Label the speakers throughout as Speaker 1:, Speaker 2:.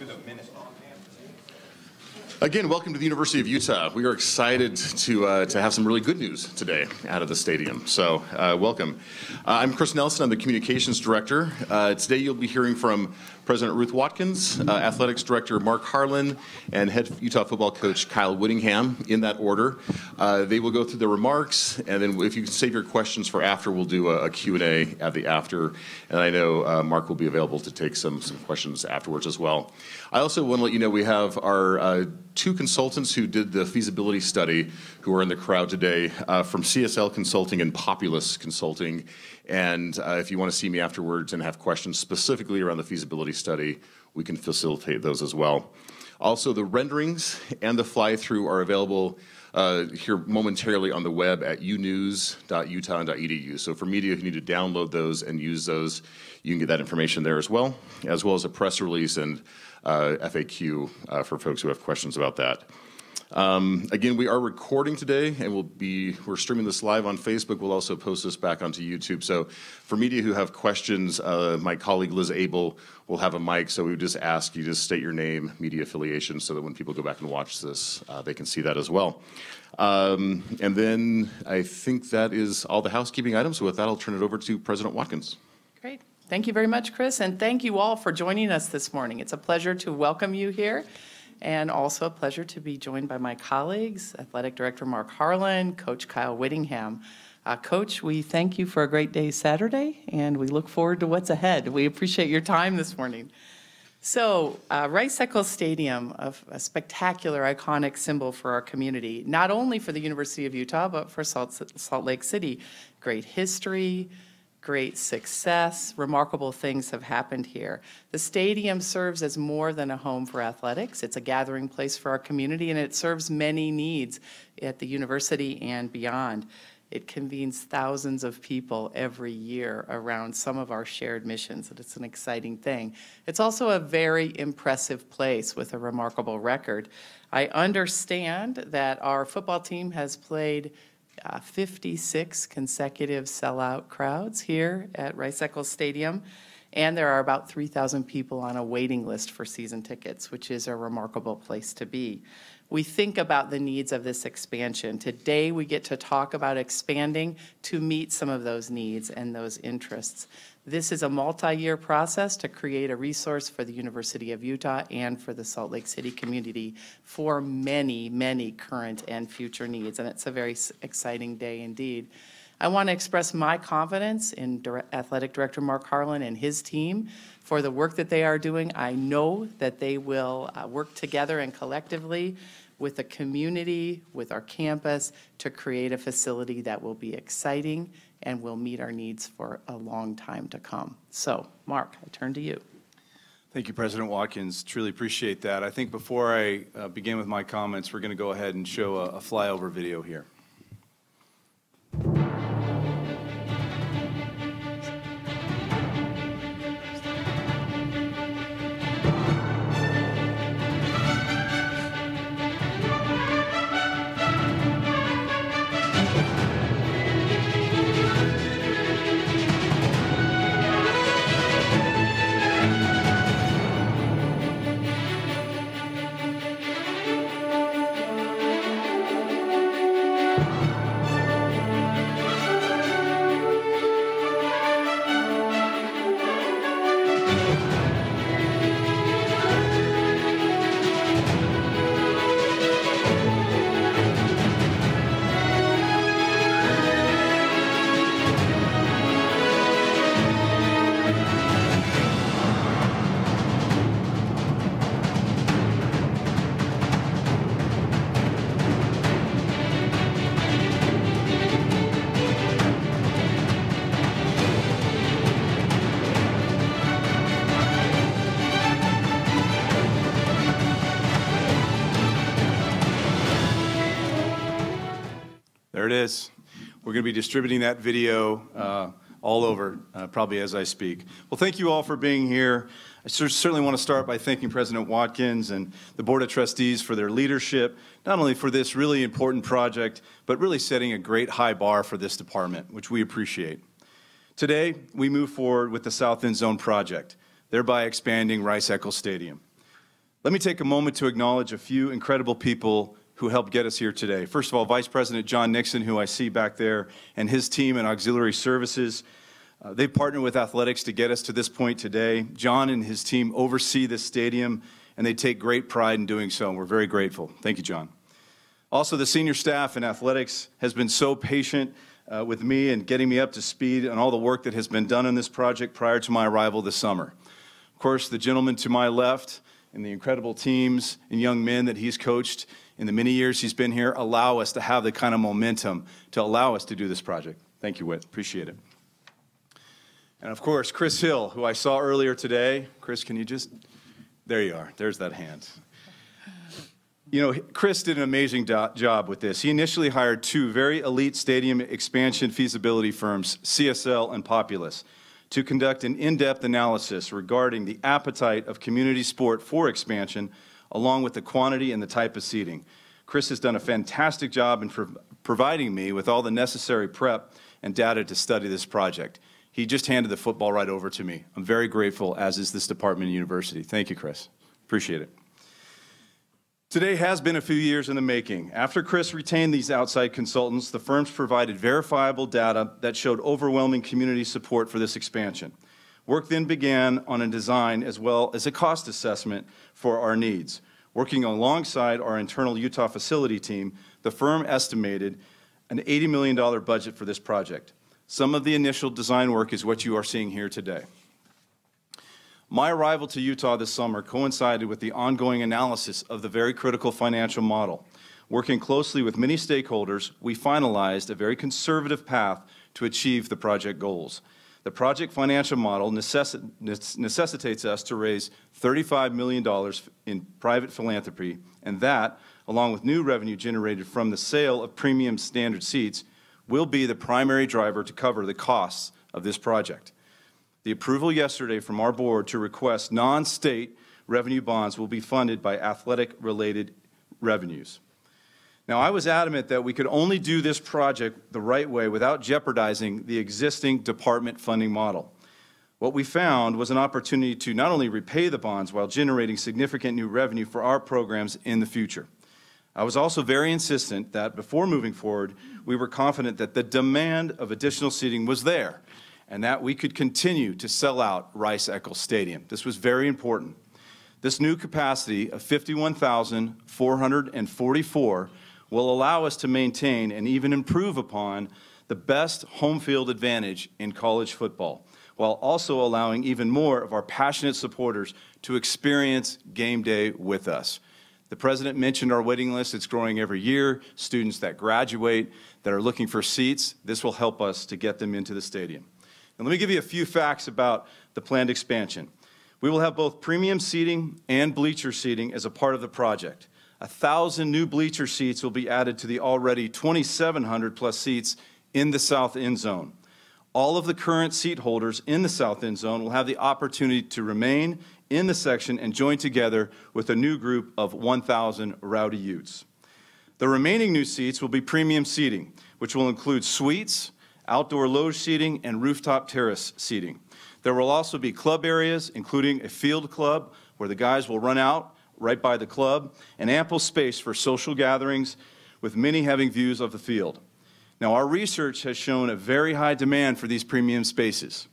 Speaker 1: to the minute.
Speaker 2: Again, welcome to the University of Utah. We are excited to, uh, to have some really good news today out of the stadium. So, uh, welcome. Uh, I'm Chris Nelson. I'm the Communications Director. Uh, today, you'll be hearing from President Ruth Watkins, uh, Athletics Director Mark Harlan, and Head Utah football coach Kyle Whittingham in that order. Uh, they will go through the remarks, and then if you can save your questions for after, we'll do a, a Q&A at the after. And I know Mark will be available to take some, some questions afterwards as well. I also want to let you know we have our two consultants who did the feasibility study who are in the crowd today uh, from CSL Consulting and Populous Consulting. And uh, if you want to see me afterwards and have questions specifically around the feasibility study, we can facilitate those as well. Also, the renderings and the fly-through are available uh, here momentarily on the web at unews.utah.edu. So for media who need to download those and use those, you can get that information there as well, as well as a press release and uh, FAQ uh, for folks who have questions about that. Um, again, we are recording today, and we'll be we're streaming this live on Facebook. We'll also post this back onto YouTube. So, for media who have questions, uh, my colleague Liz Abel will have a mic. So we would just ask you to state your name, media affiliation, so that when people go back and watch this, uh, they can see that as well. Um, and then I think that is all the housekeeping items. So with that, I'll turn it over to President Watkins.
Speaker 3: Great. Thank you very much, Chris, and thank you all for joining us this morning. It's a pleasure to welcome you here, and also a pleasure to be joined by my colleagues, Athletic Director Mark Harlan, Coach Kyle Whittingham. Uh, Coach, we thank you for a great day Saturday, and we look forward to what's ahead. We appreciate your time this morning. So, uh, Rice Eccles Stadium, a, a, spectacular, iconic symbol for our community, not only for the University of Utah, but for Salt, Salt Lake City. Great history, great success. Remarkable things have happened here. The stadium serves as more than a home for athletics. It's a gathering place for our community, and it serves many needs at the university and beyond. It convenes thousands of people every year around some of our shared missions, and it's an exciting thing. It's also a very impressive place with a remarkable record. I understand that our football team has played uh, 56 consecutive sellout crowds here at Rice Eccles Stadium. And there are about 3,000 people on a waiting list for season tickets, which is a remarkable place to be. We think about the needs of this expansion. Today, we get to talk about expanding to meet some of those needs and those interests. This is a multi-year process to create a resource for the University of Utah and for the Salt Lake City community for many, many current and future needs, and it's a very exciting day indeed. I want to express my confidence in Athletic Director Mark Harlan and his team for the work that they are doing. I know that they will uh, work together and collectively with the community, with our campus, to create a facility that will be exciting and will meet our needs for a long time to come. So, Mark, I turn to you.
Speaker 4: Thank you, President Watkins. Truly appreciate that. I think before I uh, begin with my comments, we're going to go ahead and show a, a flyover video here. It is. We're going to be distributing that video uh, all over, uh, probably as I speak. Well, thank you all for being here. I certainly want to start by thanking President Watkins and the Board of Trustees for their leadership, not only for this really important project, but really setting a great high bar for this department, which we appreciate. Today, we move forward with the South End Zone project, thereby expanding Rice Eccles Stadium. Let me take a moment to acknowledge a few incredible people who helped get us here today. First of all, Vice President John Nixon, who I see back there, and his team and auxiliary services. Uh, they partnered with athletics to get us to this point today. John and his team oversee this stadium, and they take great pride in doing so, and we're very grateful. Thank you, John. Also, the senior staff in athletics has been so patient uh, with me and getting me up to speed on all the work that has been done on this project prior to my arrival this summer. Of course, the gentleman to my left and the incredible teams and young men that he's coached in the many years he's been here allow us to have the kind of momentum to allow us to do this project. Thank you, Whit. Appreciate it. And of course, Chris Hill, who I saw earlier today. Chris, can you just, there you are. There's that hand. You know, Chris did an amazing job with this. He initially hired two very elite stadium expansion feasibility firms, CSL and Populous, to conduct an in depth analysis regarding the appetite of community sport for expansion, along with the quantity and the type of seating. Chris has done a fantastic job in pro- providing me with all the necessary prep and data to study this project. He just handed the football right over to me. I'm very grateful, as is this department and university. Thank you, Chris. Appreciate it. Today has been a few years in the making. After Chris retained these outside consultants, the firms provided verifiable data that showed overwhelming community support for this expansion. Work then began on a design as well as a cost assessment for our needs. Working alongside our internal Utah facility team, the firm estimated an $80 million budget for this project. Some of the initial design work is what you are seeing here today. My arrival to Utah this summer coincided with the ongoing analysis of the very critical financial model. Working closely with many stakeholders, we finalized a very conservative path to achieve the project goals. The project financial model necessi- necessitates us to raise $35 million in private philanthropy, and that, along with new revenue generated from the sale of premium standard seats, will be the primary driver to cover the costs of this project. The approval yesterday from our board to request non-state revenue bonds will be funded by athletic-related revenues. Now, I was adamant that we could only do this project the right way without jeopardizing the existing department funding model. What we found was an opportunity to not only repay the bonds while generating significant new revenue for our programs in the future. I was also very insistent that before moving forward, we were confident that the demand of additional seating was there and that we could continue to sell out Rice Eccles Stadium. This was very important. This new capacity of 51,444 will allow us to maintain and even improve upon the best home field advantage in college football, while also allowing even more of our passionate supporters to experience game day with us. The president mentioned our waiting list. It's growing every year. Students that graduate, that are looking for seats, this will help us to get them into the stadium. And let me give you a few facts about the planned expansion. We will have both premium seating and bleacher seating as a part of the project. A thousand new bleacher seats will be added to the already 2,700 plus seats in the south end zone. All of the current seat holders in the south end zone will have the opportunity to remain in the section and join together with a new group of 1,000 rowdy Utes. The remaining new seats will be premium seating, which will include suites, outdoor loge seating, and rooftop terrace seating. There will also be club areas, including a field club where the guys will run out right by the club, and ample space for social gatherings, with many having views of the field. Now, our research has shown a very high demand for these premium spaces.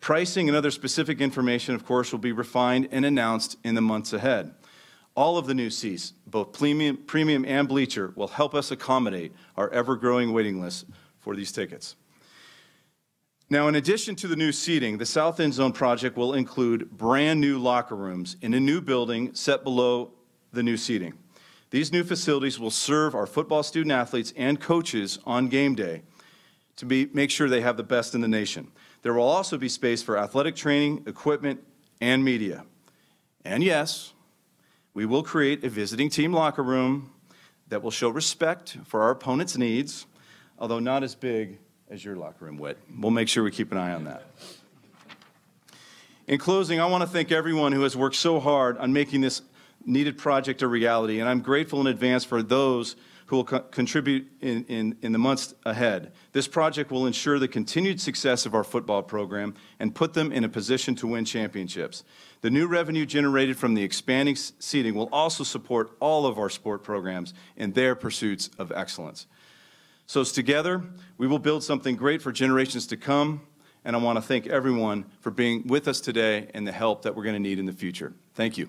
Speaker 4: Pricing and other specific information, of course, will be refined and announced in the months ahead. All of the new seats, both premium, premium and bleacher, will help us accommodate our ever growing waiting list for these tickets. Now, in addition to the new seating, the South End Zone project will include brand new locker rooms in a new building set below the new seating. These new facilities will serve our football student athletes and coaches on game day to be, make sure they have the best in the nation. There will also be space for athletic training, equipment, and media. And yes, we will create a visiting team locker room that will show respect for our opponent's needs, although not as big as your locker room Whit. We'll make sure we keep an eye on that. In closing, I want to thank everyone who has worked so hard on making this needed project a reality, and I'm grateful in advance for those who will co- contribute in, in, in the months ahead. This project will ensure the continued success of our football program and put them in a position to win championships. The new revenue generated from the expanding seating will also support all of our sport programs in their pursuits of excellence. So together, we will build something great for generations to come, and I want to thank everyone for being with us today and the help that we're going to need in the future. Thank you.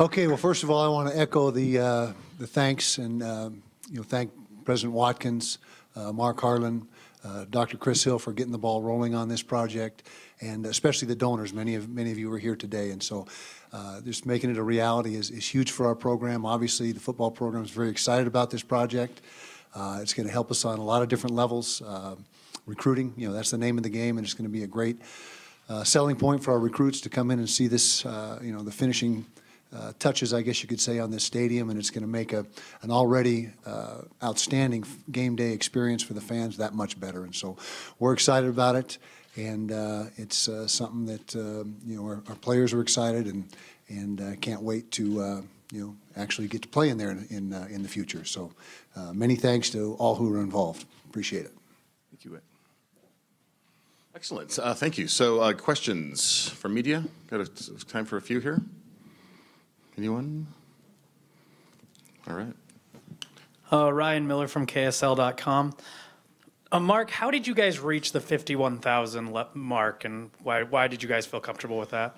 Speaker 1: Okay, well, first of all, I want to echo the, uh, the thanks and, um, you know, thank President Watkins, uh, Mark Harlan, uh, Dr. Chris Hill for getting the ball rolling on this project, and especially the donors. Many of, many of you were here today, and so uh, just making it a reality is, is huge for our program. Obviously, the football program is very excited about this project. Uh, It's going to help us on a lot of different levels. Uh, Recruiting, you know, that's the name of the game, and it's going to be a great uh, selling point for our recruits to come in and see this, you know, the finishing uh, touches, I guess you could say, on this stadium, and it's going to make a, an already uh, outstanding game day experience for the fans that much better. And so we're excited about it, and uh, it's uh, something that, um, you know, our, our players are excited and, and uh, can't wait to, uh, you know, actually get to play in there in, in, in the future. So many thanks to all who are involved. Appreciate it.
Speaker 4: Thank you, Whit.
Speaker 2: Excellent. Thank you. So questions from media? Got a- time for a few here? Anyone? All right.
Speaker 5: Uh, Ryan Miller from KSL.com. Uh, Mark, how did you guys reach the 51,000 le- mark, and why, why did you guys feel comfortable with that?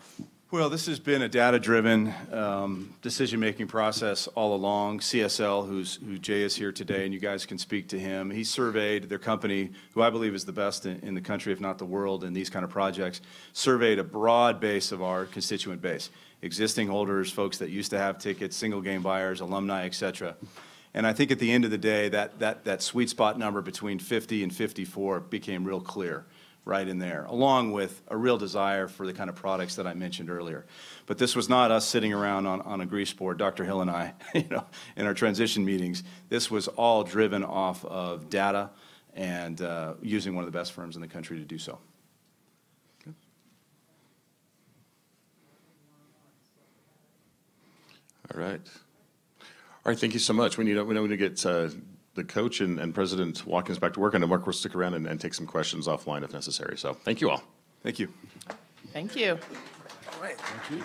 Speaker 4: Well, this has been a data-driven um, decision-making process all along. CSL, who's, who Jay is here today, and you guys can speak to him. He surveyed their company, who I believe is the best in, in the country, if not the world, in these kind of projects, surveyed a broad base of our constituent base, existing holders, folks that used to have tickets, single-game buyers, alumni, et cetera. And I think at the end of the day, that, that, that sweet spot number between 50 and 54 became real clear right in there, along with a real desire for the kind of products that I mentioned earlier. But this was not us sitting around on, on a grease board, Dr. Hill and I, you know, in our transition meetings. This was all driven off of data and uh, using one of the best firms in the country to do so.
Speaker 2: All right. All right, thank you so much. We need, we need to get uh, the coach and and President Watkins back to work. I know Mark will stick around and and take some questions offline if necessary. So thank you all.
Speaker 4: Thank you.
Speaker 3: Thank you.
Speaker 1: Thank you.